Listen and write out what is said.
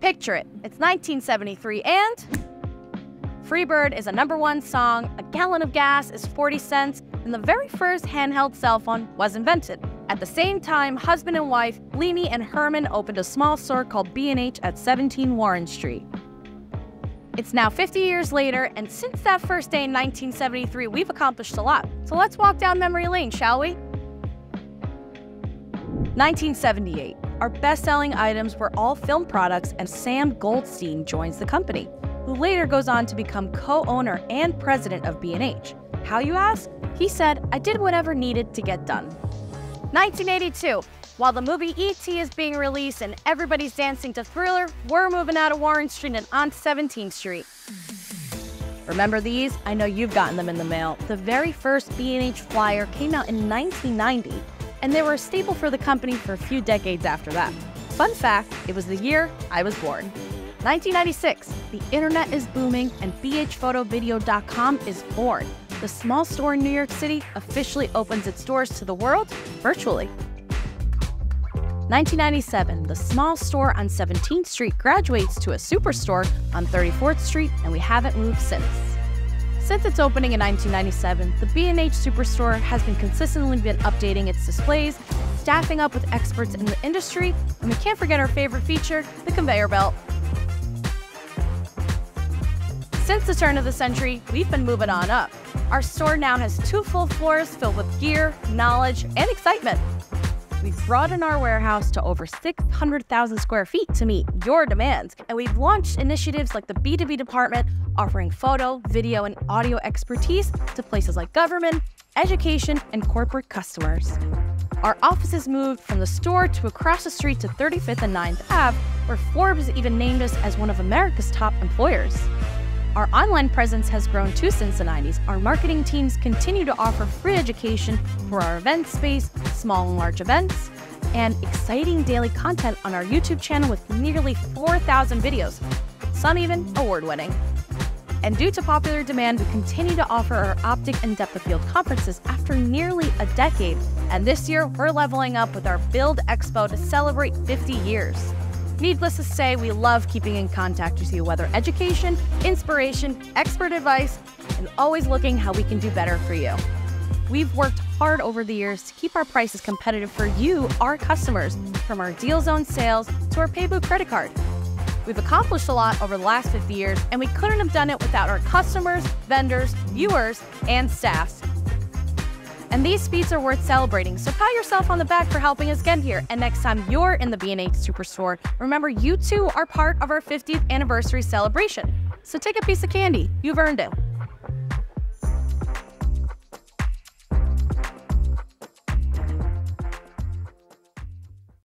Picture it, it's 1973 and Freebird is a number one song, a gallon of gas is 40 cents, and the very first handheld cell phone was invented. At the same time, husband and wife, Blimie and Herman, opened a small store called B&H at 17 Warren Street. It's now 50 years later, and since that first day in 1973, we've accomplished a lot. So let's walk down memory lane, shall we? 1978. Our best-selling items were all film products, and Sam Goldstein joins the company who later goes on to become co-owner and president of B&H. How you ask? He said, I did whatever needed to get done. 1982. While the movie E.T. is being released and everybody's dancing to Thriller, we're moving out of Warren Street and on 17th Street. Remember these? I know you've gotten them in the mail. The very first B&H flyer came out in 1990, and they were a staple for the company for a few decades after that. Fun fact, it was the year I was born. 1996, the internet is booming and bhphotovideo.com is born. The small store in New York City officially opens its doors to the world virtually. 1997, the small store on 17th Street graduates to a superstore on 34th Street, and we haven't moved since. Since its opening in 1997, the B&H Superstore has been consistently been updating its displays, staffing up with experts in the industry, and we can't forget our favorite feature, the conveyor belt. Since the turn of the century, we've been moving on up. Our store now has two full floors filled with gear, knowledge, and excitement. We've broadened our warehouse to over 600,000 square feet to meet your demands, and we've launched initiatives like the B2B department offering photo, video, and audio expertise to places like government, education, and corporate customers. Our offices moved from the store to across the street to 35th and 9th Ave, where Forbes even named us as one of America's top employers. Our online presence has grown too since the 90s. Our marketing teams continue to offer free education for our event space, small and large events, and exciting daily content on our YouTube channel with nearly 4,000 videos, some even award winning. And due to popular demand, we continue to offer our optic and depth of field conferences after nearly a decade. And this year, we're leveling up with our Bild Expo to celebrate 50 years. Needless to say, we love keeping in contact with you, whether education, inspiration, expert advice, and always looking how we can do better for you. We've worked hard over the years to keep our prices competitive for you, our customers, from our Deal Zone sales to our Payboo credit card. We've accomplished a lot over the last 50 years, and we couldn't have done it without our customers, vendors, viewers, and staffs. And these feats are worth celebrating, so pat yourself on the back for helping us get here. And next time you're in the B&H Superstore, remember you too are part of our 50th anniversary celebration. So take a piece of candy. You've earned it.